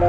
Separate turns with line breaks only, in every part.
我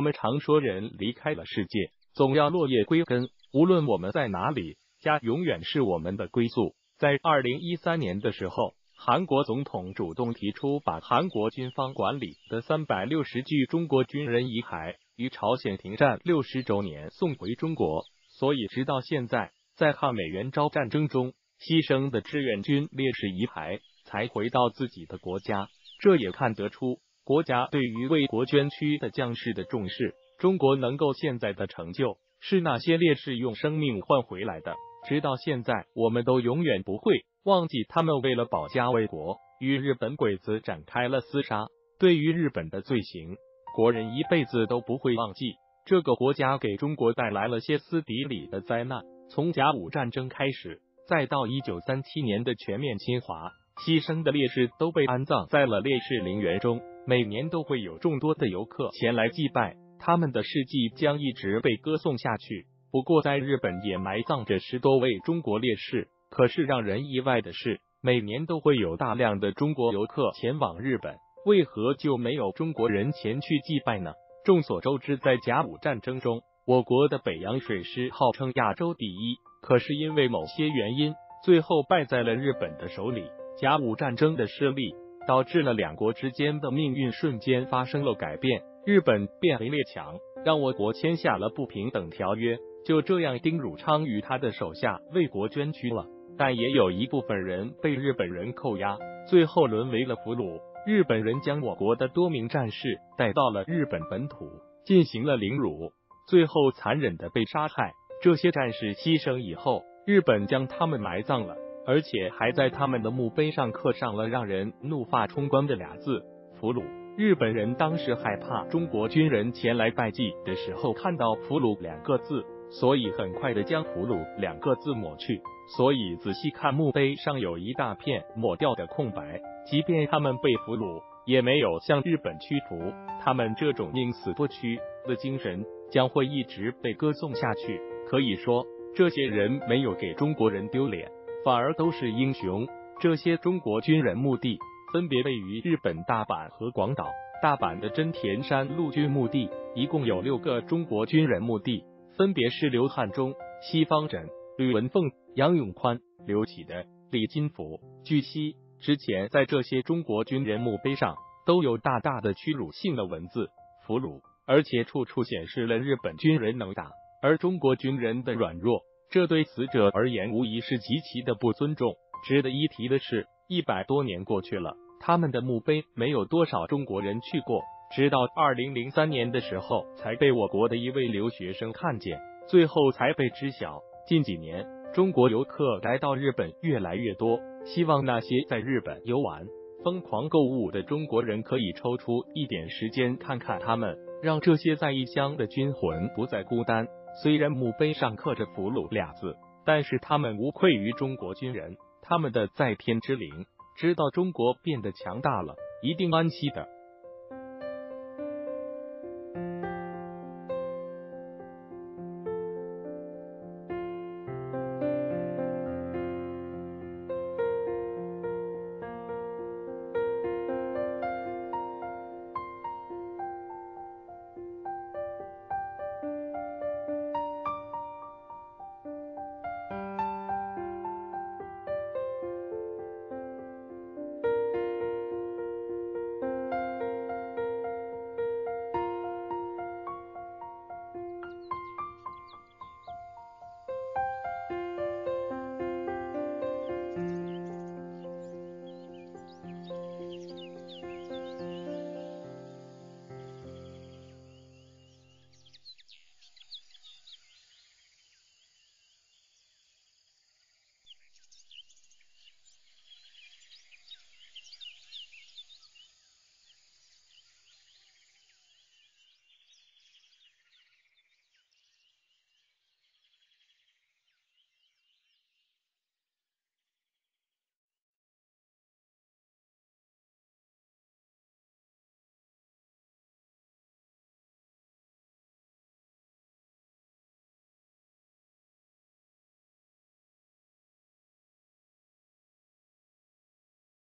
们常说，人离开了世界，总要落叶归根。无论我们在哪里，家永远是我们的归宿。在二零一三年的时候，韩国总统主动提出把韩国军方管理的三百六十具中国军人遗骸于朝鲜停战六十周年送回中国。所以，直到现在，在抗美援朝战争中牺牲的志愿军烈士遗骸才回到自己的国家。这也看得出。国家对于为国捐躯的将士的重视，中国能够现在的成就，是那些烈士用生命换回来的。直到现在，我们都永远不会忘记他们为了保家卫国，与日本鬼子展开了厮杀。对于日本的罪行，国人一辈子都不会忘记。这个国家给中国带来了歇斯底里的灾难，从甲午战争开始，再到一九三七年的全面侵华，牺牲的烈士都被安葬在了烈士陵园中。每年都会有众多的游客前来祭拜，他们的事迹将一直被歌颂下去。不过，在日本也埋葬着十多位中国烈士。可是让人意外的是，每年都会有大量的中国游客前往日本，为何就没有中国人前去祭拜呢？众所周知，在甲午战争中，我国的北洋水师号称亚洲第一，可是因为某些原因，最后败在了日本的手里。甲午战争的失利。导致了两国之间的命运瞬间发生了改变，日本变为列强，让我国签下了不平等条约。就这样，丁汝昌与他的手下为国捐躯了。但也有一部分人被日本人扣押，最后沦为了俘虏。日本人将我国的多名战士带到了日本本土，进行了凌辱，最后残忍的被杀害。这些战士牺牲以后，日本将他们埋葬了。而且还在他们的墓碑上刻上了让人怒发冲冠的俩字“俘虏”。日本人当时害怕中国军人前来拜祭的时候看到“俘虏”两个字，所以很快的将“俘虏”两个字抹去。所以仔细看墓碑上有一大片抹掉的空白。即便他们被俘虏，也没有向日本屈服。他们这种宁死不屈的精神将会一直被歌颂下去。可以说，这些人没有给中国人丢脸。反而都是英雄。这些中国军人墓地分别位于日本大阪和广岛。大阪的真田山陆军墓地一共有六个中国军人墓地，分别是刘汉忠、西方枕、吕文凤、杨永宽、刘启的、李金福。据悉，之前在这些中国军人墓碑上都有大大的屈辱性的文字“俘虏”，而且处处显示了日本军人能打，而中国军人的软弱。这对死者而言，无疑是极其的不尊重。值得一提的是，一百多年过去了，他们的墓碑没有多少中国人去过，直到二零零三年的时候，才被我国的一位留学生看见，最后才被知晓。近几年，中国游客来到日本越来越多，希望那些在日本游玩、疯狂购物的中国人可以抽出一点时间看看他们，让这些在异乡的军魂不再孤单。虽然墓碑上刻着“俘虏”俩字，但是他们无愧于中国军人，他们的在天之灵知道中国变得强大了，一定安息的。